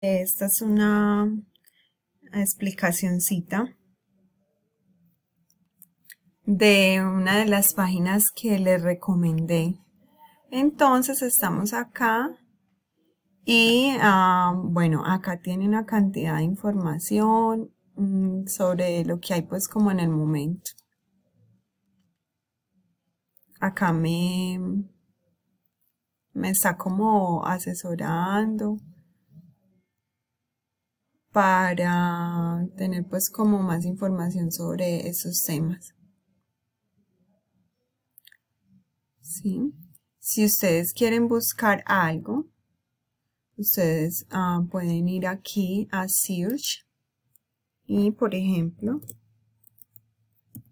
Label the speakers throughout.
Speaker 1: Esta es una explicacioncita de una de las páginas que les recomendé. Entonces estamos acá y ah, bueno, acá tiene una cantidad de información mm, sobre lo que hay pues como en el momento. Acá me, me está como asesorando para tener pues como más información sobre esos temas. ¿Sí? Si ustedes quieren buscar algo, ustedes ah, pueden ir aquí a Search y por ejemplo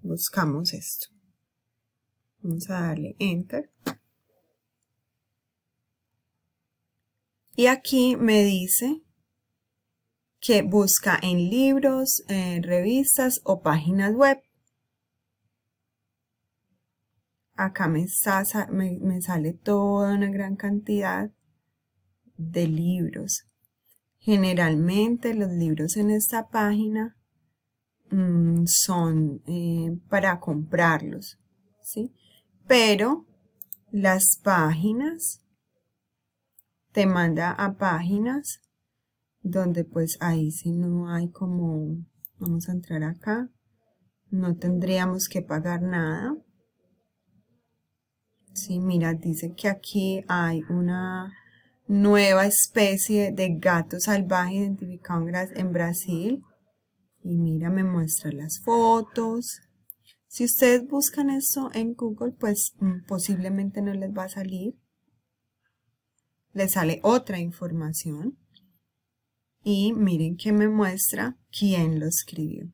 Speaker 1: buscamos esto. Vamos a darle Enter. Y aquí me dice que busca en libros, en revistas o páginas web. acá me, sale toda una gran cantidad de libros. Generalmente los libros en esta página mm, son eh, para comprarlos, ¿sí? Pero las páginas te manda a páginas donde pues ahí si no hay como, vamos a entrar acá, no tendríamos que pagar nada. Sí, mira, dice que aquí hay una nueva especie de gato salvaje identificado en Brasil. Y mira, me muestra las fotos. Si ustedes buscan eso en Google, pues mm, posiblemente no les va a salir. Les sale otra información. Y miren que me muestra quién lo escribió.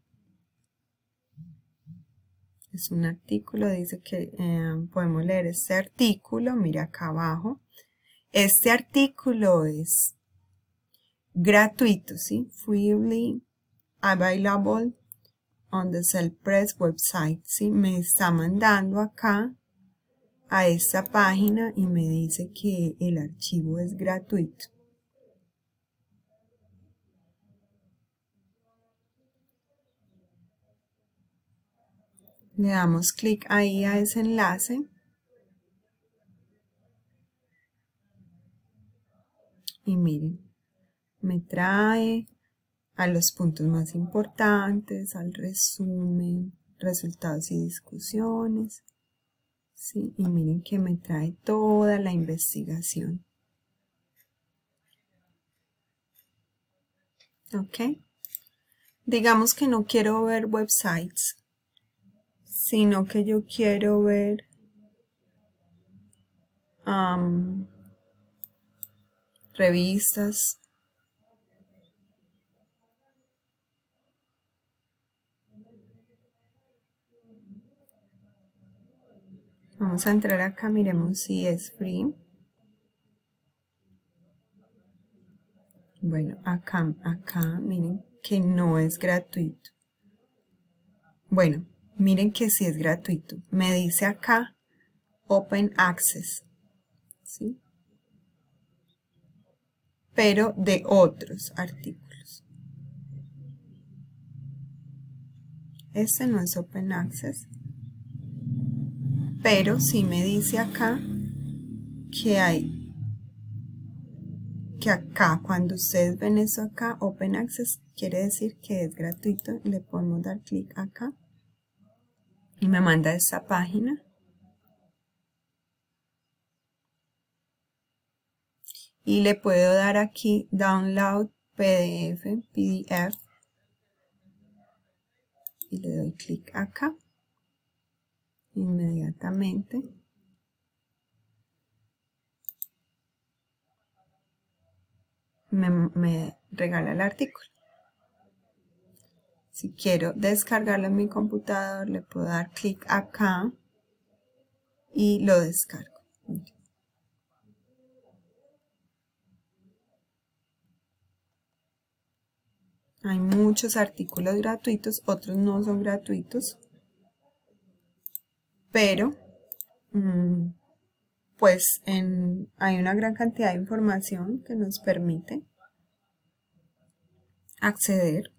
Speaker 1: Es un artículo, dice que eh, podemos leer este artículo, mira acá abajo. Este artículo es gratuito, ¿sí? Freely available on the Cell Press website, ¿sí? Me está mandando acá a esta página y me dice que el archivo es gratuito. Le damos clic ahí a ese enlace. Y miren, me trae a los puntos más importantes, al resumen, resultados y discusiones. ¿sí? Y miren que me trae toda la investigación. ¿Ok? Digamos que no quiero ver websites sino que yo quiero ver revistas Vamos a entrar acá, miremos si es free. Bueno, acá, acá, miren que no es gratuito. Bueno, Miren que si es gratuito. Me dice acá Open Access. ¿sí? Pero de otros artículos. Este no es Open Access. Pero sí me dice acá que hay que acá, cuando ustedes ven eso acá, Open Access, quiere decir que es gratuito. Le podemos dar clic acá y me manda a esta página. Y le puedo dar aquí Download PDF, PDF. Y le doy clic acá. Inmediatamente. Me, me regala el artículo. Si quiero descargarlo en mi computador, le puedo dar clic acá y lo descargo. Hay muchos artículos gratuitos, otros no son gratuitos, pero mm, pues hay una gran cantidad de información que nos permite acceder.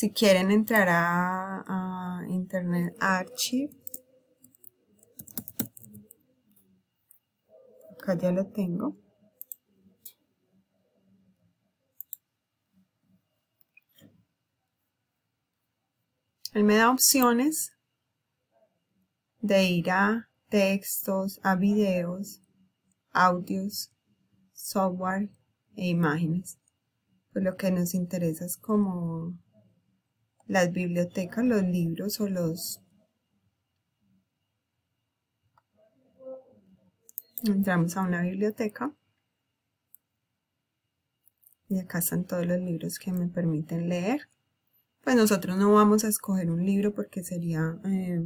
Speaker 1: Si quieren entrar a, Internet Archive, acá ya lo tengo. Él me da opciones de ir a textos, a videos, audios, software e imágenes. Pues lo que nos interesa es como las bibliotecas, los libros o los... Entramos a una biblioteca y acá están todos los libros que me permiten leer. Pues nosotros no vamos a escoger un libro porque sería eh,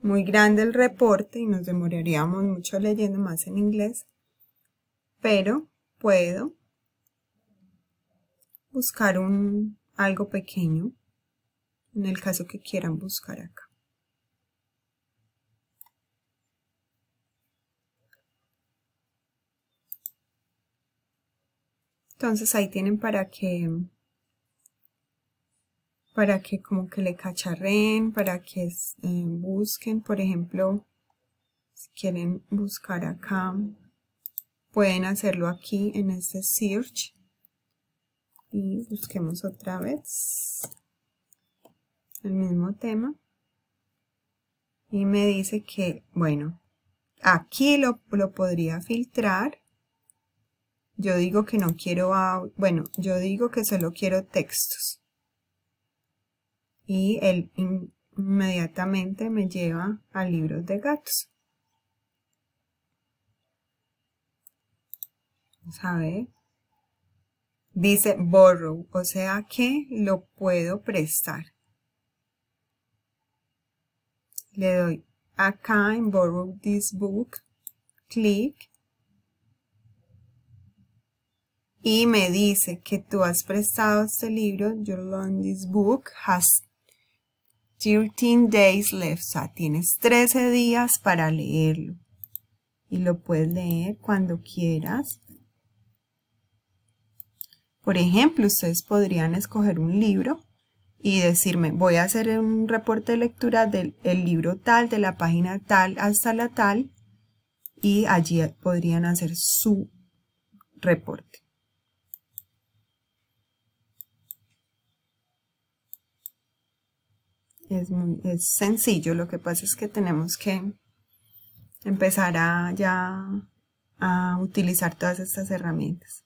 Speaker 1: muy grande el reporte y nos demoraríamos mucho leyendo más en inglés. Pero puedo buscar un algo pequeño en el caso que quieran buscar acá. Entonces ahí tienen para que para que como que le cacharren, para que eh, busquen, por ejemplo, si quieren buscar acá, pueden hacerlo aquí en este search. Y busquemos otra vez el mismo tema y me dice que, bueno, aquí lo, lo podría filtrar yo digo que no quiero, bueno, yo digo que solo quiero textos y él inmediatamente me lleva a libros de gatos. Vamos a ver. Dice borrow, o sea que lo puedo prestar. Le doy acá en borrow this book, clic y me dice que tú has prestado este libro, your loan this book has 13 days left, o sea, tienes 13 días para leerlo. Y lo puedes leer cuando quieras. Por ejemplo, ustedes podrían escoger un libro y decirme, voy a hacer un reporte de lectura del libro tal, de la página tal hasta la tal, y allí podrían hacer su reporte. es, muy, es sencillo, lo que pasa es que tenemos que empezar a ya a utilizar todas estas herramientas.